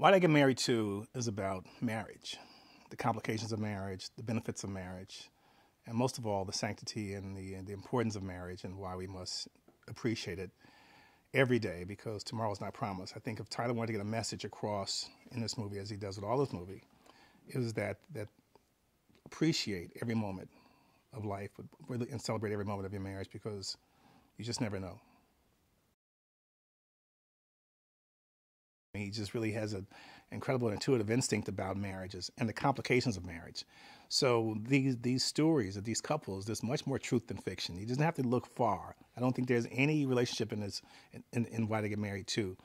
Why I Get Married Too is about marriage, the complications of marriage, the benefits of marriage, and most of all, the sanctity and the, the importance of marriage and why we must appreciate it every day because tomorrow is not promised. I think if Tyler wanted to get a message across in this movie, as he does with all his movie, it was that that appreciate every moment of life and celebrate every moment of your marriage because you just never know. Just really has an incredible intuitive instinct about marriages and the complications of marriage. So these these stories of these couples, there's much more truth than fiction. He doesn't have to look far. I don't think there's any relationship in this in, in why they get married too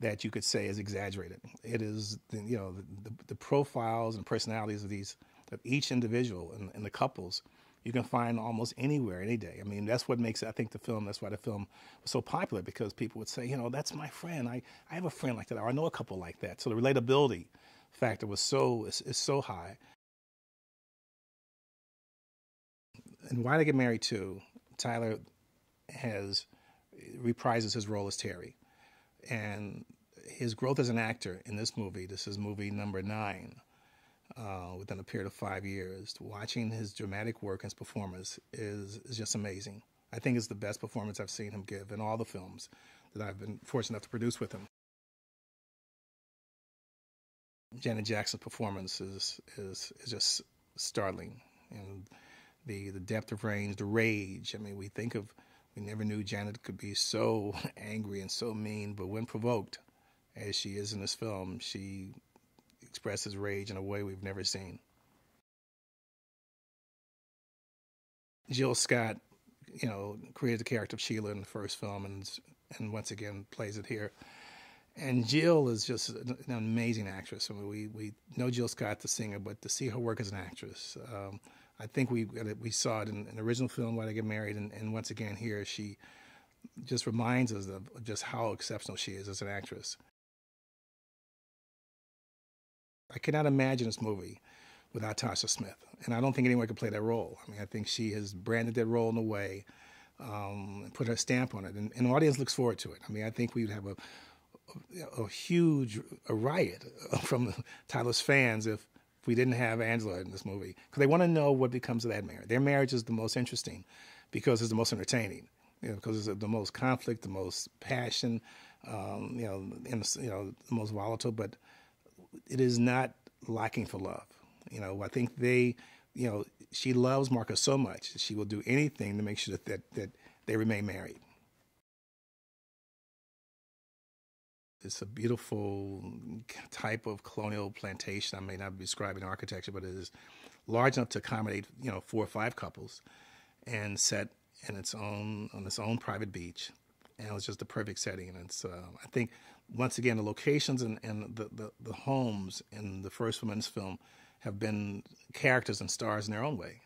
that you could say is exaggerated. It is you know the, the, the profiles and personalities of these of each individual and, and the couples you can find almost anywhere, any day. I mean, that's what makes I think the film. That's why the film was so popular because people would say, you know, that's my friend. I, I have a friend like that, or I know a couple like that. So the relatability factor was so is, is so high. And why they get married too? Tyler has reprises his role as Terry, and his growth as an actor in this movie. This is movie number nine uh, within a period of five years. Watching his dramatic work and his performance is, is just amazing. I think it's the best performance I've seen him give in all the films that I've been fortunate enough to produce with him. Janet Jackson's performance is is is just startling, and the the depth of range, the rage. I mean, we think of we never knew Janet could be so angry and so mean, but when provoked, as she is in this film, she expresses rage in a way we've never seen. Jill Scott, you know, created the character of Sheila in the first film, and and once again plays it here. And Jill is just an amazing actress. I mean, we we know Jill Scott, the singer, but to see her work as an actress, um, I think we we saw it in an original film, Why They Get Married, and, and once again here, she just reminds us of just how exceptional she is as an actress. I cannot imagine this movie without Tasha Smith, and I don't think anyone could play that role. I mean, I think she has branded that role in a way um, and put her stamp on it, and, and, the audience looks forward to it. I mean, I think we'd have a a, a huge a riot from Tyler's fans if, if we didn't have Angela in this movie because they want to know what becomes of that marriage. Their marriage is the most interesting because it's the most entertaining. You know, because it's the most conflict, the most passion, um, you know, and you know, the most volatile. But it is not lacking for love. You know, I think they, you know, she loves Marcus so much that she will do anything to make sure that, that, that they remain married. It's a beautiful type of colonial plantation. I may not be describing architecture, but it is large enough to accommodate, you know, four or five couples, and set in its own on its own private beach and it was just the perfect setting. And it's, uh, I think, once again, the locations and, and the, the, the homes in the first woman's film have been characters and stars in their own way.